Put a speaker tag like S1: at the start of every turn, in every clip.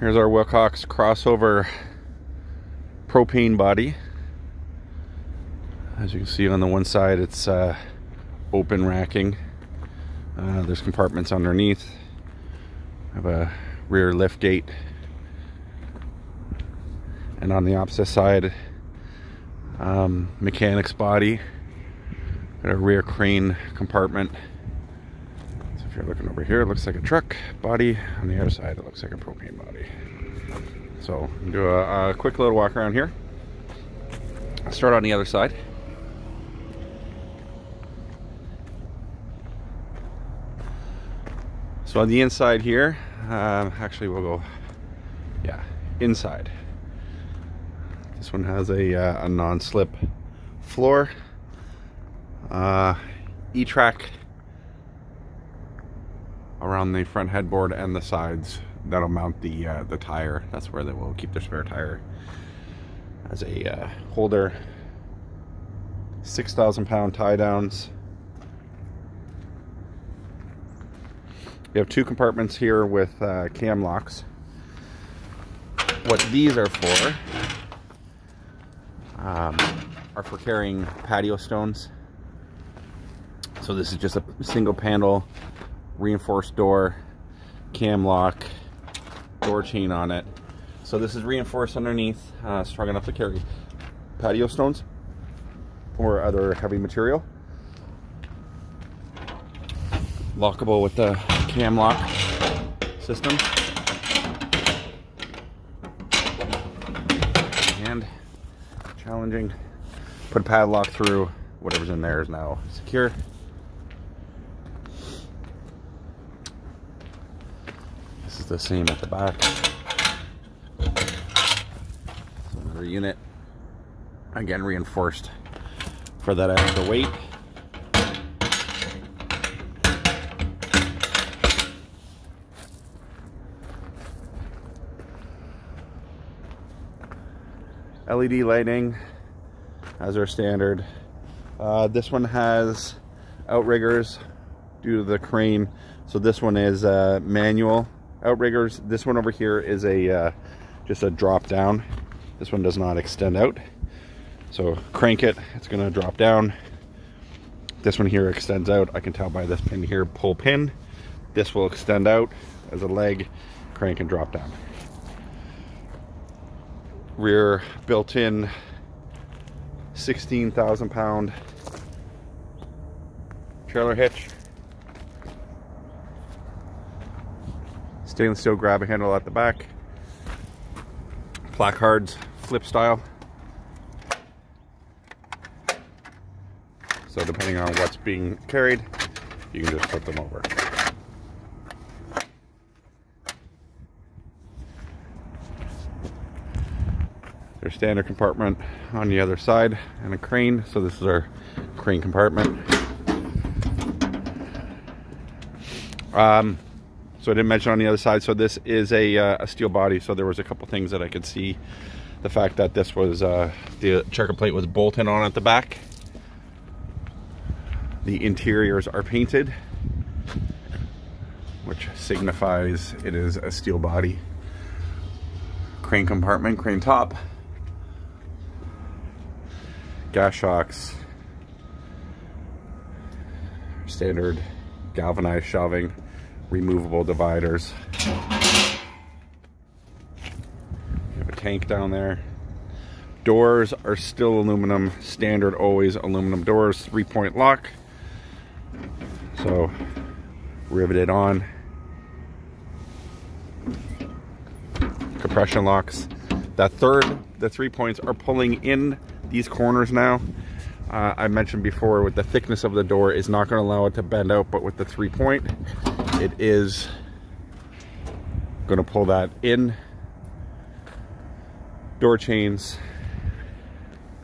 S1: Here's our Wilcox crossover propane body. As you can see on the one side, it's uh, open racking. Uh, there's compartments underneath. I have a rear lift gate. And on the opposite side, um, mechanic's body. Got a rear crane compartment. You're looking over here, it looks like a truck body. On the other side, it looks like a propane body. So do a, a quick little walk around here. Start on the other side. So on the inside here, um, actually we'll go, yeah, inside. This one has a, uh, a non-slip floor. Uh, E-track around the front headboard and the sides. That'll mount the uh, the tire. That's where they will keep their spare tire as a uh, holder. 6,000 pound tie downs. You have two compartments here with uh, cam locks. What these are for um, are for carrying patio stones. So this is just a single panel reinforced door, cam lock, door chain on it. So this is reinforced underneath, uh, strong enough to carry patio stones or other heavy material. Lockable with the cam lock system. And challenging. Put a padlock through. Whatever's in there is now secure. This is the same at the back. another unit. Again, reinforced for that extra weight. LED lighting as our standard. Uh, this one has outriggers due to the crane. So this one is uh, manual outriggers. This one over here is a uh, just a drop down. This one does not extend out. So crank it, it's gonna drop down. This one here extends out. I can tell by this pin here, pull pin. This will extend out as a leg, crank and drop down rear built-in 16,000 pound trailer hitch. Stainless steel grab a handle at the back. Placards, flip style. So depending on what's being carried, you can just flip them over. Their standard compartment on the other side and a crane. So this is our crane compartment. Um, so I didn't mention on the other side. So this is a, uh, a steel body. So there was a couple things that I could see. The fact that this was, uh, the checker plate was bolted on at the back. The interiors are painted, which signifies it is a steel body. Crane compartment, crane top gas shocks, standard galvanized shelving, removable dividers. You have a tank down there. Doors are still aluminum, standard always aluminum doors, three point lock. So riveted on. Compression locks. That third, the three points are pulling in these corners now. Uh, I mentioned before with the thickness of the door is not going to allow it to bend out, but with the three point, it is going to pull that in. Door chains,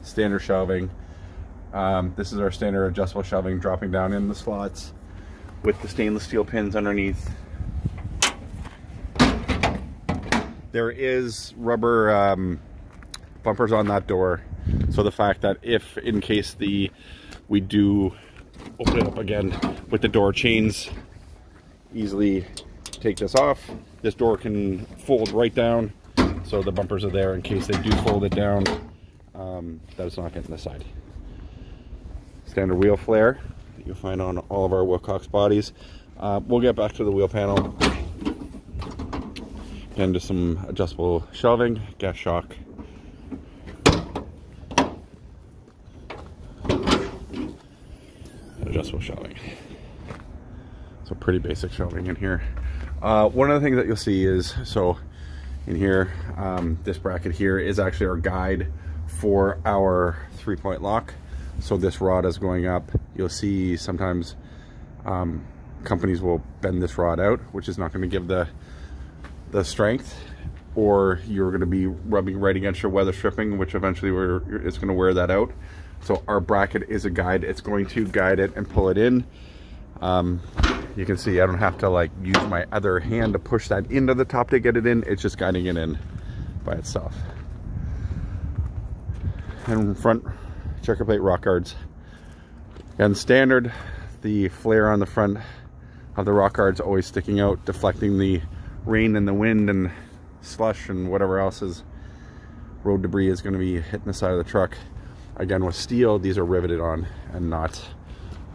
S1: standard shelving. Um, this is our standard adjustable shelving dropping down in the slots with the stainless steel pins underneath. There is rubber um, bumpers on that door so the fact that if in case the we do open it up again with the door chains easily take this off, this door can fold right down. So the bumpers are there in case they do fold it down. Um, that it's not getting the side. Standard wheel flare that you'll find on all of our Wilcox bodies. Uh, we'll get back to the wheel panel. And just some adjustable shelving, gas shock. Adjustable shelving. So pretty basic shelving in here. Uh, one of the things that you'll see is, so in here, um, this bracket here is actually our guide for our three point lock. So this rod is going up. You'll see sometimes um, companies will bend this rod out, which is not going to give the the strength, or you're going to be rubbing right against your weather stripping, which eventually it's going to wear that out. So our bracket is a guide. It's going to guide it and pull it in. Um, you can see I don't have to like use my other hand to push that into the top to get it in. It's just guiding it in by itself. And front checker plate rock guards. And standard, the flare on the front of the rock guards always sticking out, deflecting the rain and the wind and slush and whatever else is road debris is going to be hitting the side of the truck. Again, with steel, these are riveted on and not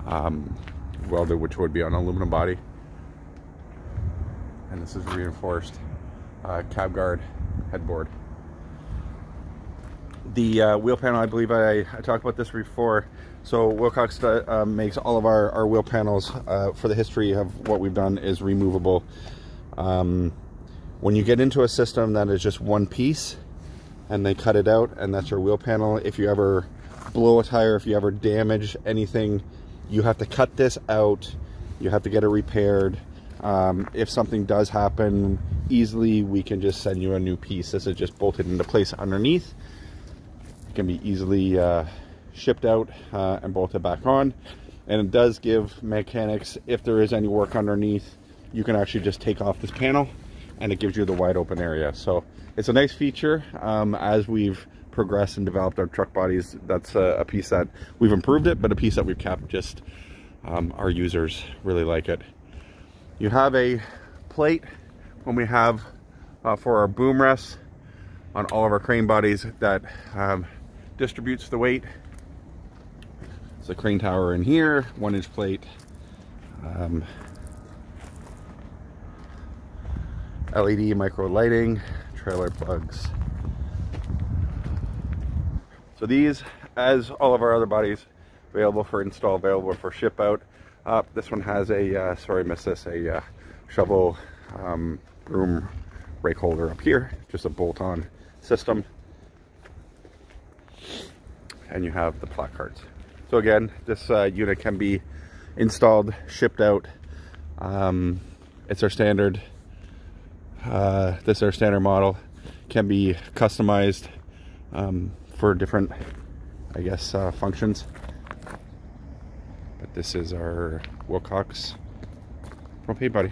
S1: um, welded, which would be on aluminum body. And this is reinforced uh, cab guard headboard. The uh, wheel panel, I believe I, I, talked about this before. So Wilcox uh, makes all of our, our wheel panels uh, for the history of what we've done is removable. Um, when you get into a system that is just one piece and they cut it out and that's your wheel panel, if you ever blow a tire, if you ever damage anything, you have to cut this out. You have to get it repaired. Um, if something does happen, easily we can just send you a new piece. This is just bolted into place underneath. It can be easily uh, shipped out uh, and bolted back on. And it does give mechanics, if there is any work underneath, you can actually just take off this panel and it gives you the wide open area. So it's a nice feature um, as we've progressed and developed our truck bodies. That's a, a, piece that we've improved it, but a piece that we've kept just um, our users really like it. You have a plate when we have uh, for our boom rests on all of our crane bodies that um, distributes the weight. It's a crane tower in here, one inch plate. Um, LED micro lighting, trailer plugs. So these, as all of our other bodies, available for install, available for ship out. Uh, this one has a, uh, sorry missed this, a uh, shovel um, broom rake holder up here, just a bolt-on system. And you have the placards. So again, this uh, unit can be installed, shipped out. Um, it's our standard, uh, this is our standard model, can be customized um, for different, I guess, uh, functions. But this is our Wilcox Hey Buddy.